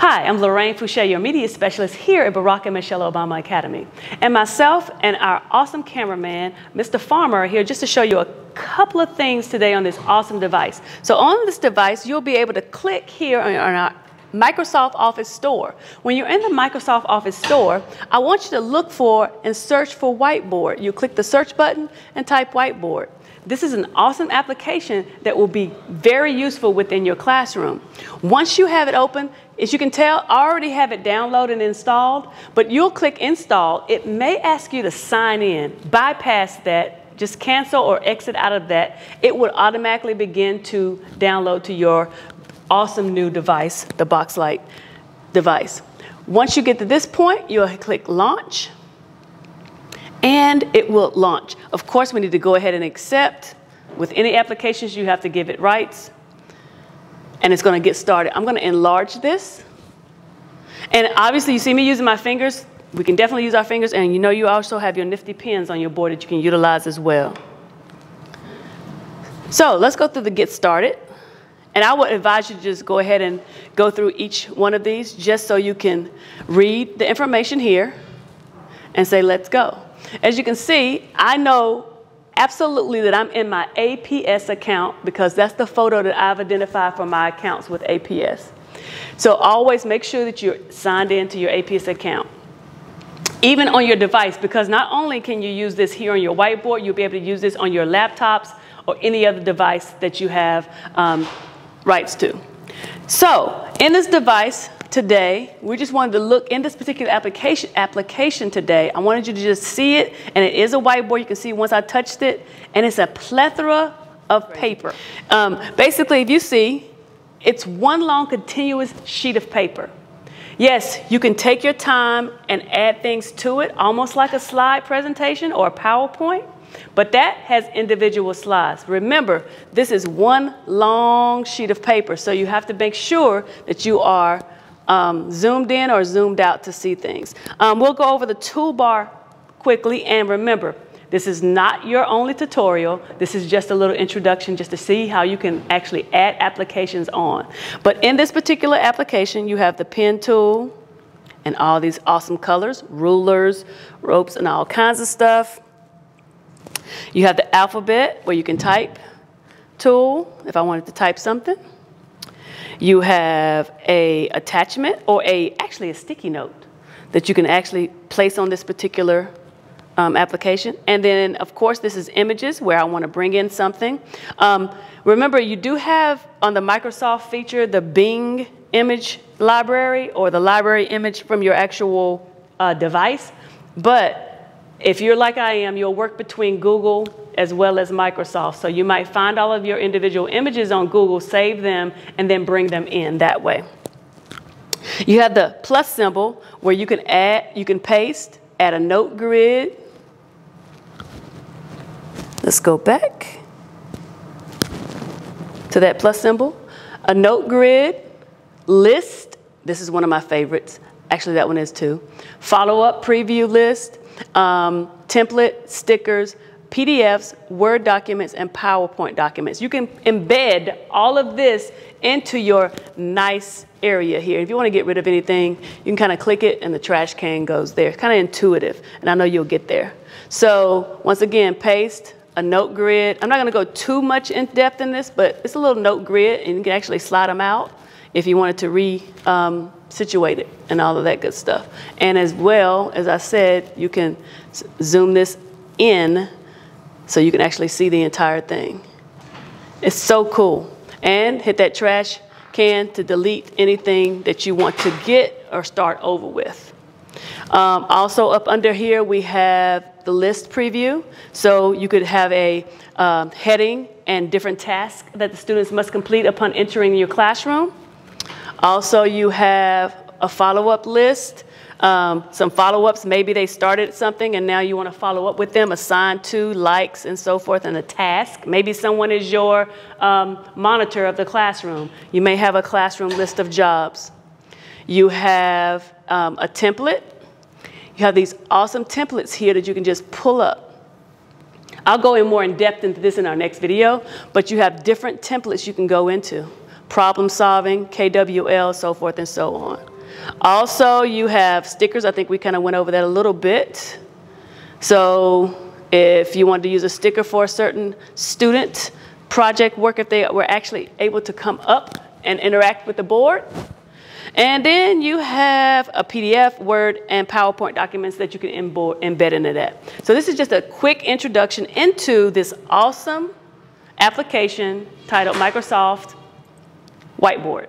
Hi, I'm Lorraine Fouché, your media specialist here at Barack and Michelle Obama Academy. And myself and our awesome cameraman, Mr. Farmer, are here just to show you a couple of things today on this awesome device. So on this device, you'll be able to click here on our Microsoft Office Store. When you're in the Microsoft Office Store, I want you to look for and search for whiteboard. You click the search button and type whiteboard. This is an awesome application that will be very useful within your classroom. Once you have it open, as you can tell, I already have it downloaded and installed, but you'll click install. It may ask you to sign in, bypass that, just cancel or exit out of that. It will automatically begin to download to your awesome new device, the Boxlight device. Once you get to this point, you'll click launch and it will launch. Of course, we need to go ahead and accept. With any applications, you have to give it rights. And it's going to get started. I'm going to enlarge this. And obviously, you see me using my fingers. We can definitely use our fingers. And you know you also have your nifty pins on your board that you can utilize as well. So let's go through the get started. And I would advise you to just go ahead and go through each one of these just so you can read the information here and say, let's go. As you can see, I know absolutely that I'm in my APS account because that's the photo that I've identified for my accounts with APS. So always make sure that you're signed into your APS account. Even on your device, because not only can you use this here on your whiteboard, you'll be able to use this on your laptops or any other device that you have um, rights to. So in this device, today. We just wanted to look in this particular application, application today. I wanted you to just see it, and it is a whiteboard. You can see once I touched it, and it's a plethora of paper. Um, basically, if you see, it's one long continuous sheet of paper. Yes, you can take your time and add things to it, almost like a slide presentation or a PowerPoint, but that has individual slides. Remember, this is one long sheet of paper, so you have to make sure that you are um, zoomed in or zoomed out to see things. Um, we'll go over the toolbar quickly and remember, this is not your only tutorial. This is just a little introduction just to see how you can actually add applications on. But in this particular application, you have the pen tool and all these awesome colors, rulers, ropes, and all kinds of stuff. You have the alphabet where you can type tool if I wanted to type something. You have a attachment or a actually a sticky note that you can actually place on this particular um, application. And then, of course, this is images where I want to bring in something. Um, remember, you do have on the Microsoft feature the Bing image library or the library image from your actual uh, device. But if you're like I am, you'll work between Google as well as Microsoft. So you might find all of your individual images on Google, save them, and then bring them in that way. You have the plus symbol where you can add, you can paste, add a note grid. Let's go back to that plus symbol. A note grid, list, this is one of my favorites. Actually, that one is too. Follow up preview list, um, template, stickers, PDFs, Word documents, and PowerPoint documents. You can embed all of this into your nice area here. If you want to get rid of anything, you can kind of click it and the trash can goes there. It's kind of intuitive, and I know you'll get there. So once again, paste a note grid. I'm not going to go too much in depth in this, but it's a little note grid, and you can actually slide them out if you wanted to re um, situate it and all of that good stuff. And as well, as I said, you can zoom this in so you can actually see the entire thing. It's so cool. And hit that trash can to delete anything that you want to get or start over with. Um, also up under here, we have the list preview. So you could have a um, heading and different tasks that the students must complete upon entering your classroom. Also, you have a follow-up list um, some follow-ups, maybe they started something and now you want to follow up with them, assign to, likes, and so forth, and a task. Maybe someone is your um, monitor of the classroom. You may have a classroom list of jobs. You have um, a template. You have these awesome templates here that you can just pull up. I'll go in more in depth into this in our next video, but you have different templates you can go into. Problem solving, KWL, so forth and so on. Also, you have stickers. I think we kind of went over that a little bit. So if you wanted to use a sticker for a certain student project work, if they were actually able to come up and interact with the board. And then you have a PDF, Word, and PowerPoint documents that you can embed into that. So this is just a quick introduction into this awesome application titled Microsoft Whiteboard.